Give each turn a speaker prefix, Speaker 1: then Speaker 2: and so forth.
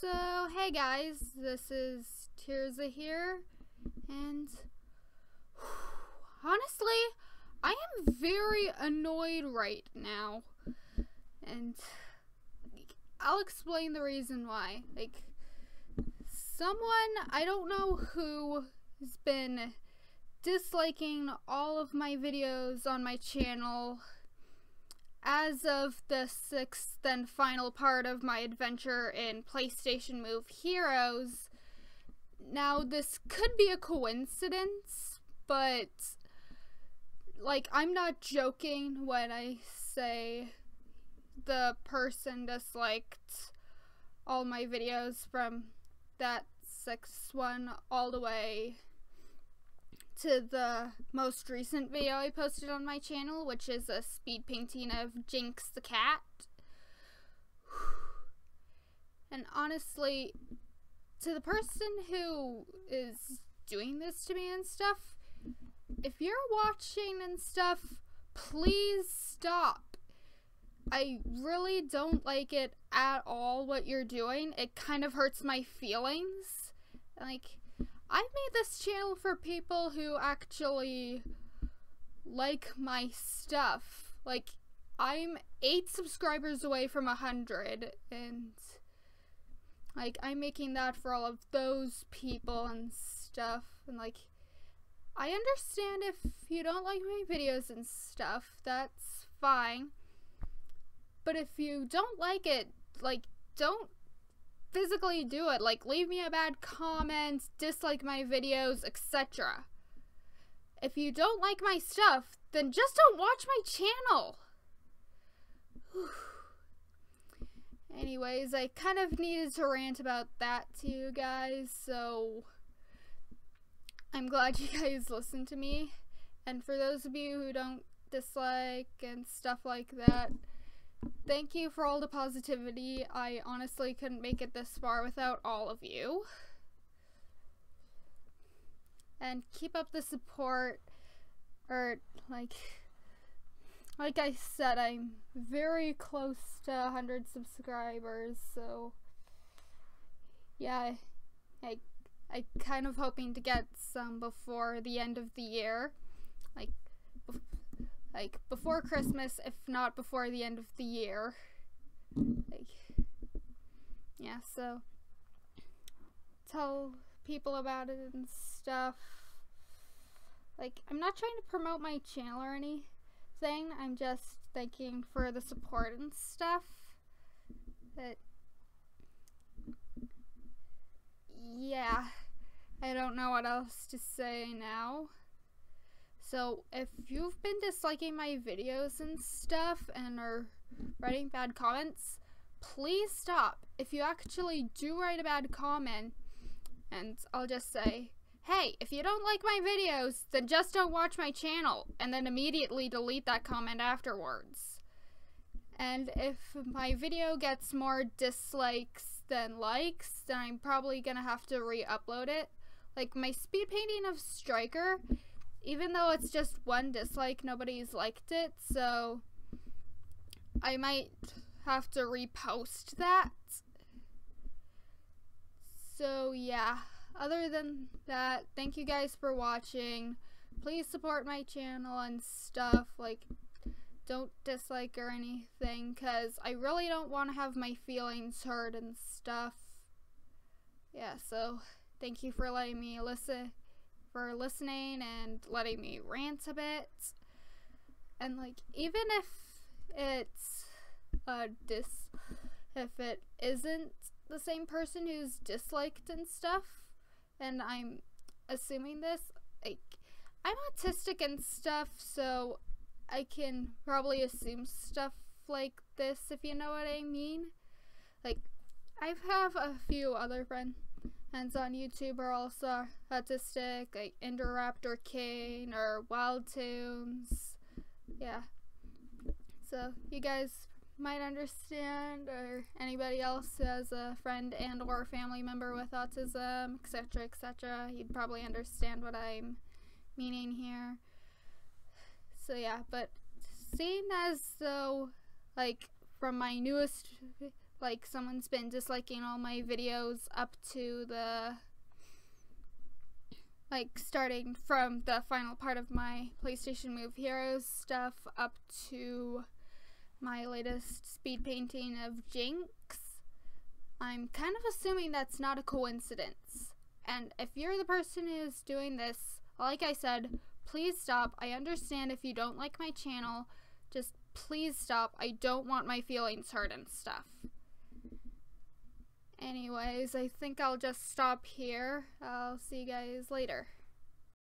Speaker 1: So, hey guys, this is Tirzah here, and honestly, I am very annoyed right now, and I'll explain the reason why. Like, someone, I don't know who, has been disliking all of my videos on my channel as of the sixth and final part of my adventure in PlayStation Move Heroes. Now, this could be a coincidence, but like, I'm not joking when I say the person disliked all my videos from that sixth one all the way to the most recent video I posted on my channel, which is a speed painting of Jinx the cat. And honestly, to the person who is doing this to me and stuff, if you're watching and stuff, please stop. I really don't like it at all what you're doing. It kind of hurts my feelings. Like, I made this channel for people who actually like my stuff. Like, I'm eight subscribers away from a hundred, and like, I'm making that for all of those people and stuff. And like, I understand if you don't like my videos and stuff, that's fine. But if you don't like it, like, don't physically do it. Like, leave me a bad comment, dislike my videos, etc. If you don't like my stuff, then just don't watch my channel. Anyways, I kind of needed to rant about that to you guys, so I'm glad you guys listened to me. And for those of you who don't dislike and stuff like that, Thank you for all the positivity. I honestly couldn't make it this far without all of you. And keep up the support. Or, like, like I said, I'm very close to 100 subscribers, so yeah, I, I kind of hoping to get some before the end of the year. Like, like before Christmas, if not before the end of the year. Like, yeah, so tell people about it and stuff. Like, I'm not trying to promote my channel or anything. I'm just thanking for the support and stuff. But yeah, I don't know what else to say now. So if you've been disliking my videos and stuff and are writing bad comments, please stop. If you actually do write a bad comment, and I'll just say, hey, if you don't like my videos, then just don't watch my channel, and then immediately delete that comment afterwards. And if my video gets more dislikes than likes, then I'm probably gonna have to re-upload it. Like my speed painting of Striker even though it's just one dislike, nobody's liked it, so I might have to repost that. So yeah, other than that, thank you guys for watching. Please support my channel and stuff, like don't dislike or anything, because I really don't want to have my feelings hurt and stuff. Yeah, so thank you for letting me listen for listening and letting me rant a bit. And like even if it's a dis if it isn't the same person who's disliked and stuff and I'm assuming this like I'm autistic and stuff so I can probably assume stuff like this if you know what I mean. Like I have a few other friends Hence on YouTube are also autistic, like Indoraptor King or Wild Tunes. Yeah. So you guys might understand or anybody else who has a friend and or family member with autism, etc., etc., you'd probably understand what I'm meaning here. So yeah, but seeing as though like from my newest like someone's been disliking all my videos up to the like starting from the final part of my PlayStation Move Heroes stuff up to my latest speed painting of Jinx. I'm kind of assuming that's not a coincidence. And if you're the person who's doing this, like I said, please stop. I understand if you don't like my channel, just please stop. I don't want my feelings hurt and stuff. Anyways, I think I'll just stop here. I'll see you guys later.